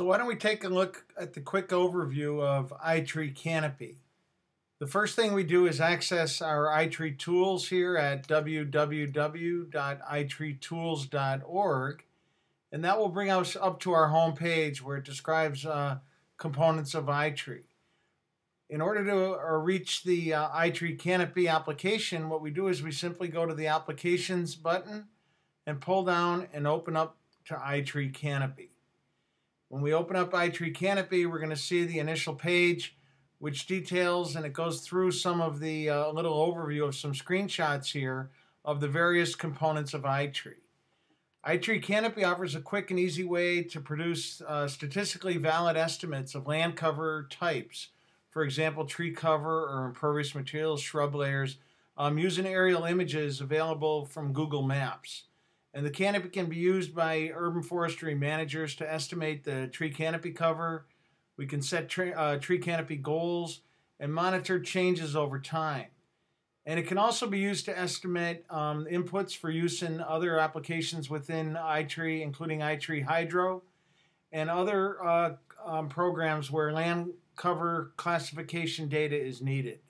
why don't we take a look at the quick overview of iTree Canopy. The first thing we do is access our iTree tools here at www.itreetools.org and that will bring us up to our home page where it describes uh, components of iTree. In order to uh, reach the uh, iTree Canopy application, what we do is we simply go to the Applications button and pull down and open up to iTree Canopy. When we open up iTree Canopy, we're going to see the initial page, which details and it goes through some of the uh, little overview of some screenshots here of the various components of iTree. iTree Canopy offers a quick and easy way to produce uh, statistically valid estimates of land cover types. For example, tree cover or impervious materials, shrub layers, um, using aerial images available from Google Maps. And the canopy can be used by urban forestry managers to estimate the tree canopy cover. We can set tree, uh, tree canopy goals and monitor changes over time. And it can also be used to estimate um, inputs for use in other applications within iTree, including iTree Hydro and other uh, um, programs where land cover classification data is needed.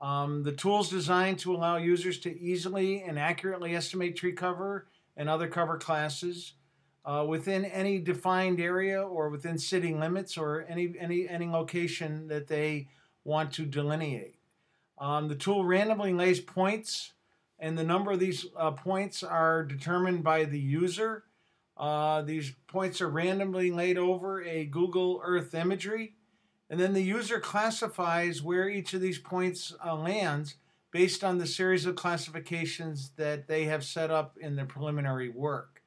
Um, the tool is designed to allow users to easily and accurately estimate tree cover and other cover classes uh, within any defined area or within city limits or any, any, any location that they want to delineate. Um, the tool randomly lays points, and the number of these uh, points are determined by the user. Uh, these points are randomly laid over a Google Earth imagery, and then the user classifies where each of these points uh, lands based on the series of classifications that they have set up in their preliminary work.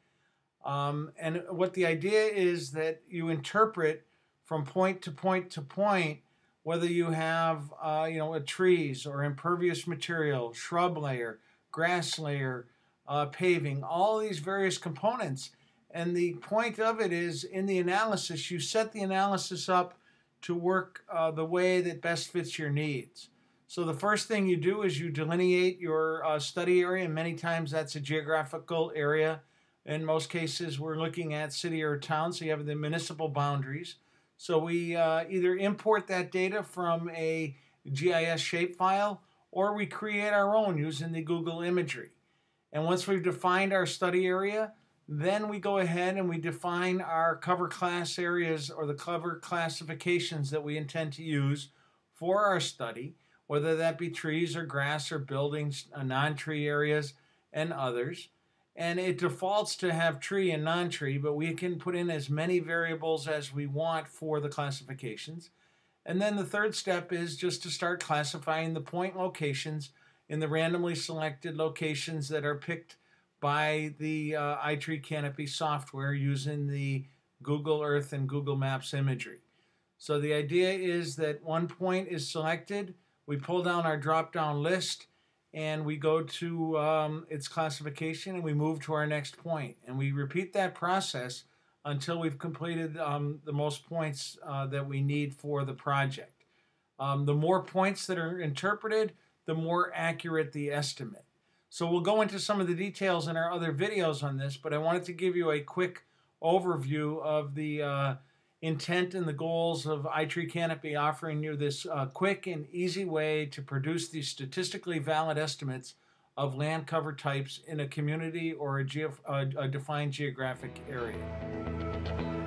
Um, and what the idea is that you interpret from point to point to point whether you have uh, you know trees or impervious material, shrub layer, grass layer, uh, paving, all these various components. And the point of it is in the analysis, you set the analysis up to work uh, the way that best fits your needs. So the first thing you do is you delineate your uh, study area, and many times that's a geographical area. In most cases, we're looking at city or town, so you have the municipal boundaries. So we uh, either import that data from a GIS shapefile or we create our own using the Google imagery. And once we've defined our study area, then we go ahead and we define our cover class areas or the cover classifications that we intend to use for our study whether that be trees or grass or buildings, uh, non tree areas, and others. And it defaults to have tree and non tree, but we can put in as many variables as we want for the classifications. And then the third step is just to start classifying the point locations in the randomly selected locations that are picked by the uh, iTree Canopy software using the Google Earth and Google Maps imagery. So the idea is that one point is selected, we pull down our drop down list and we go to um, its classification and we move to our next point. And we repeat that process until we've completed um, the most points uh, that we need for the project. Um, the more points that are interpreted, the more accurate the estimate. So we'll go into some of the details in our other videos on this, but I wanted to give you a quick overview of the uh, intent and the goals of iTree Canopy offering you this uh, quick and easy way to produce these statistically valid estimates of land cover types in a community or a, a, a defined geographic area.